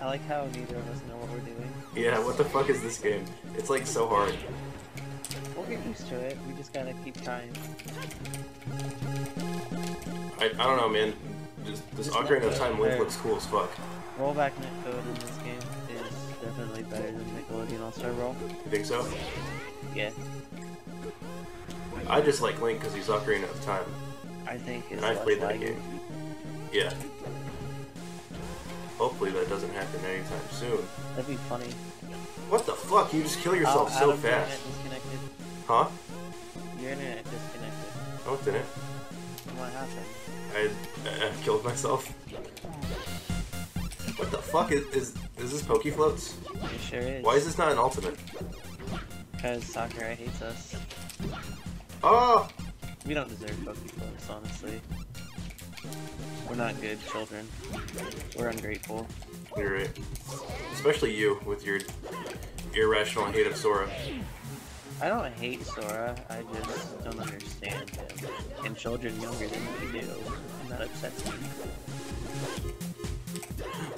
I like how neither of us know what we're doing. Yeah, what the fuck is this game? It's like so hard. We'll get used to it. We just gotta keep trying. I, I don't know, man. This, this Just Ocarina of. Time link looks cool as fuck. Rollback netcode in this game is definitely better than Nickelodeon All Star Brawl. You think so? Yeah, I just like Link because he's Ocarina of Time. I think it's And I've played that game. Yeah. Hopefully that doesn't happen anytime soon. That'd be funny. What the fuck? You just kill yourself Oh, so fast. Huh? Your internet disconnected. Oh, it didn't. What happened? I, I killed myself. What the fuck is is, is this Poke Floats? It sure is. Why is this not an ultimate? Because Sakurai hates us. Oh! We don't deserve Pokeballs, honestly. We're not good children. We're ungrateful. You're right. Especially you with your irrational hate of Sora. I don't hate Sora, I just don't understand him. And children younger than me do. And that upsets me.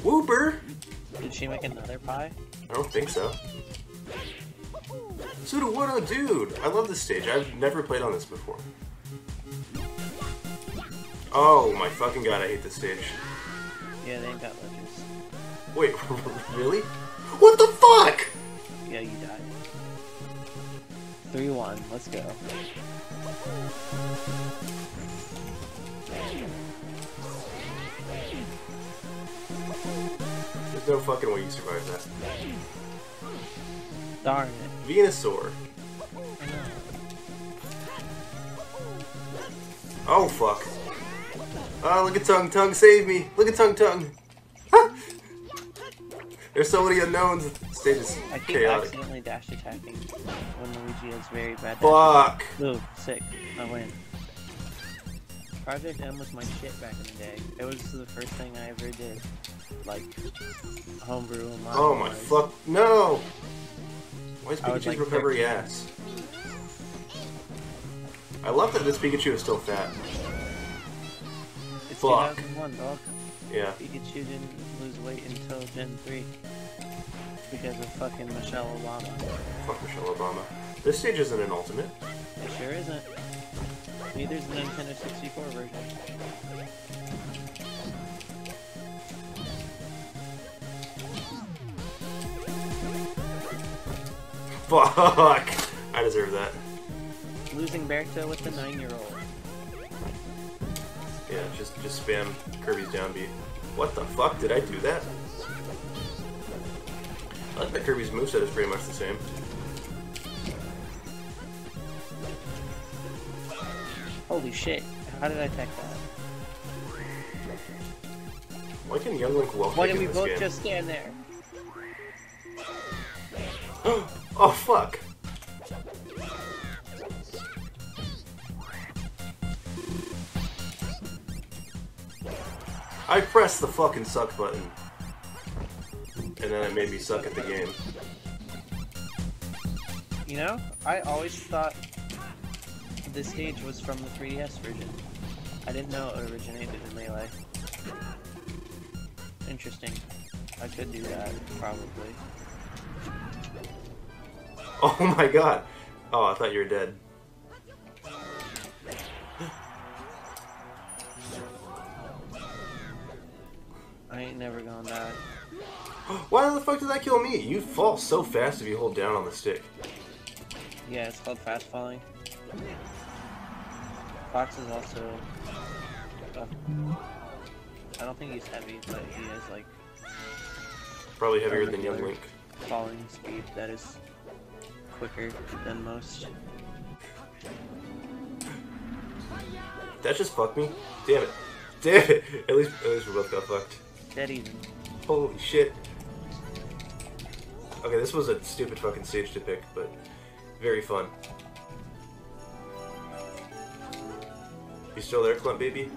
Whooper! Did she make another pie? I don't think so. Sudowoodo, dude! I love this stage. I've never played on this before. Oh my fucking god, I hate this stage. Yeah, they ain't got ledges. Wait, really? What the fuck? Yeah, you died. 3-1, let's go. There's no fucking way you survived that. Darn it. Venusaur. Oh fuck. Oh, look at Tongue Tongue, save me! Look at Tongue Tongue! There's so many Unowns. This stage is I keep chaotic. accidentally dash attacking when Luigi has very bad. Fuck! Ooh, sick. I win. Project M was my shit back in the day. It was the first thing I ever did. Like, homebrew and Oh my Wars. fuck, no! Why is Pikachu's like recovery 13. ass? I love that this Pikachu is still fat. Fuck. 2001, dog. Yeah. Pikachu didn't lose weight until Gen 3. Because of fucking Michelle Obama. Fuck Michelle Obama. This stage isn't an ultimate. It sure isn't. Neither's the Nintendo 64 version. Fuck! I deserve that. Losing Berta with the 9 year old. Yeah, just just spam Kirby's downbeat. What the fuck? Did I do that? I like that Kirby's moveset is pretty much the same. Holy shit. How did I tech that? Why can Young Link well Why did we both game? just stand there? oh fuck! I pressed the fucking suck button. And then it made me suck at the game. You know, I always thought this stage was from the 3DS version. I didn't know it originated in Melee. Interesting. I could do that, probably. Oh my god! Oh, I thought you were dead. Why the fuck did that kill me? You fall so fast if you hold down on the stick. Yeah, it's called fast falling. Fox is also. uh, I don't think he's heavy, but he has like Probably heavier than Young Link. falling speed that is quicker than most. That just fucked me. Damn it. Damn it. At least, at least we both got fucked. Dead even. Holy shit. Okay, this was a stupid fucking stage to pick, but very fun. You still there, Clunt Baby?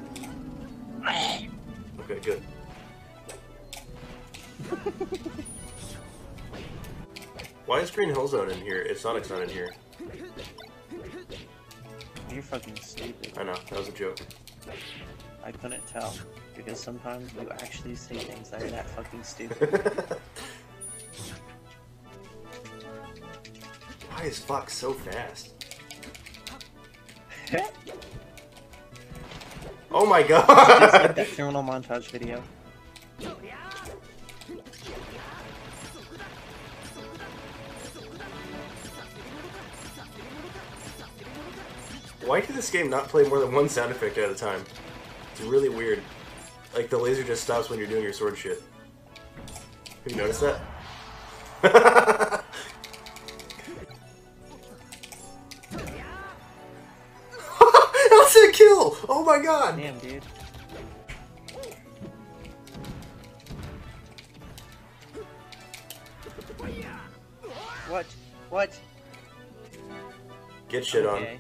Okay, good. Why is Green Hill Zone in here? If Sonic's not in here. You're fucking stupid. I know, that was a joke. I couldn't tell. because sometimes you actually say things that are that fucking stupid. Why is Fox so fast? Oh my like god! that criminal montage video. Why can this game not play more than one sound effect at a time? It's really weird. Like the laser just stops when you're doing your sword shit. Have you noticed that? kill! Oh my god! Damn, dude. What? What? Get shit on. I'd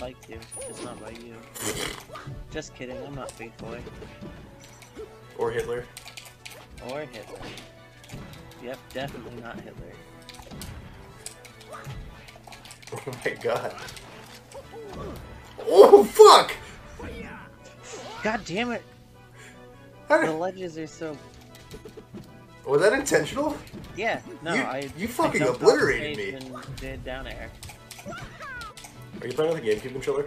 like to, just not by you. Just kidding, I'm not Big Boy. Or Hitler. Or Hitler. Yep, definitely not Hitler. Oh my god. Oh fuck! God damn it! The ledges are so. Was that intentional? Yeah, no, You- I. you fucking jumped off the obliterated me. And did down air. Are you playing with a GameCube controller?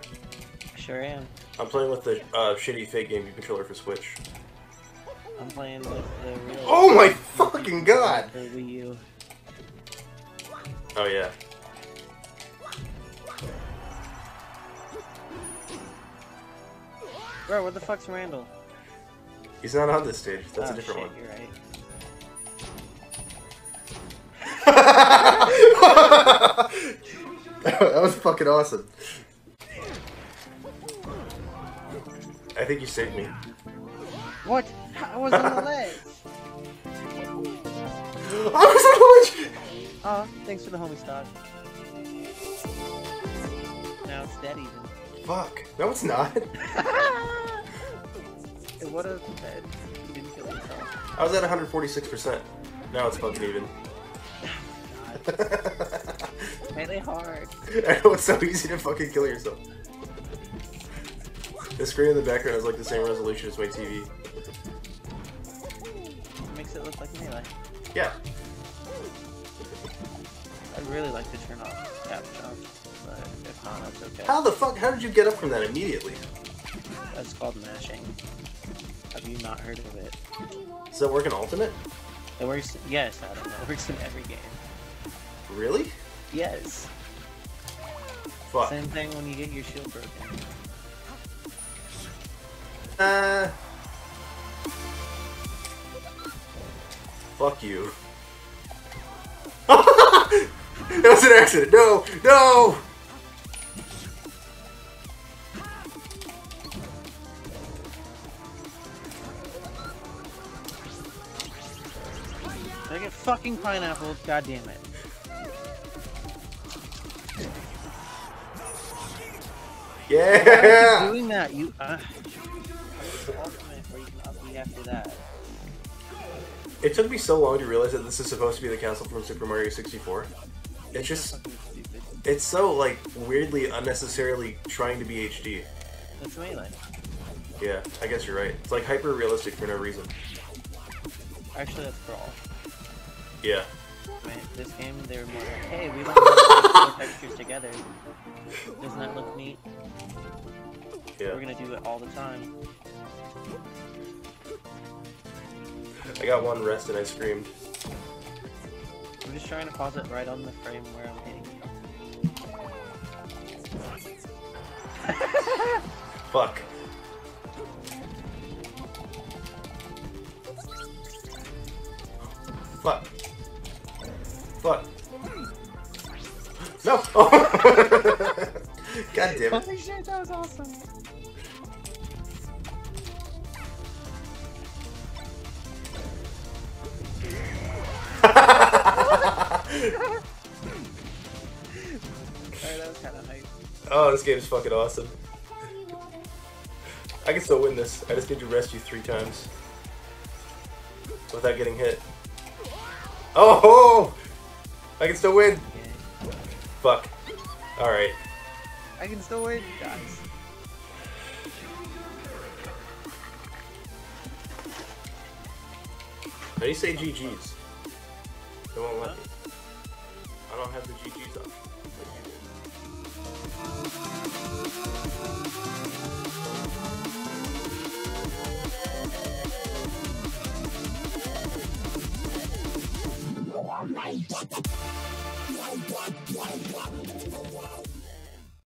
I Sure am. I'm playing with the uh, shitty fake GameCube controller for Switch. I'm playing with the real. Oh my fucking god! The Wii U. Oh yeah. Bro, where the fuck's Randall? He's not on this stage. That's oh, a different shit, one. You're right. that was fucking awesome. I think you saved me. What? I was on the ledge. I was on the ledge! Oh, thanks for the homie stock. Now it's dead even. Fuck. No, it's not. Have dead. You didn't kill yourself. I was at 146%. Now it's fucking even. Melee hard. I know it's so easy to fucking kill yourself. The screen in the background is like the same resolution as my TV. Makes it look like melee. Yeah. I'd really like to turn off tap jump, but if not, that's okay. How the fuck? How did you get up from that immediately? That's called mashing. Have you not heard of it? Does that work in Ultimate? It works. Yes, Adam. It works in every game. Really? Yes. Fuck. Same thing when you get your shield broken. Uh. Fuck you. that was an accident. No, no. Fucking pineapples, God damn it. Why are you Yeah. doing that? You. Uh, ultimate where you can up after that. It took me so long to realize that this is supposed to be the castle from Super Mario 64. It's just, it's so like weirdly unnecessarily trying to be HD. That's melee. Yeah, I guess you're right. It's like hyper realistic for no reason. Actually, that's brawl. Yeah. Mean, this game, they were more like, hey, we want to put textures together. Doesn't that look neat? Yeah. We're gonna do it all the time. I got one rest and I screamed. I'm just trying to pause it right on the frame where I'm hitting you. Fuck. God. Holy shit, that was awesome! Alright, that was kinda hype. oh, this game is fucking awesome. I can still win this. I just need to rest you three times. Without getting hit. Oh! I can still win! Fuck. Alright. I can still win, guys. How do you say GG's? They won't let me. I don't have the GG's up. Like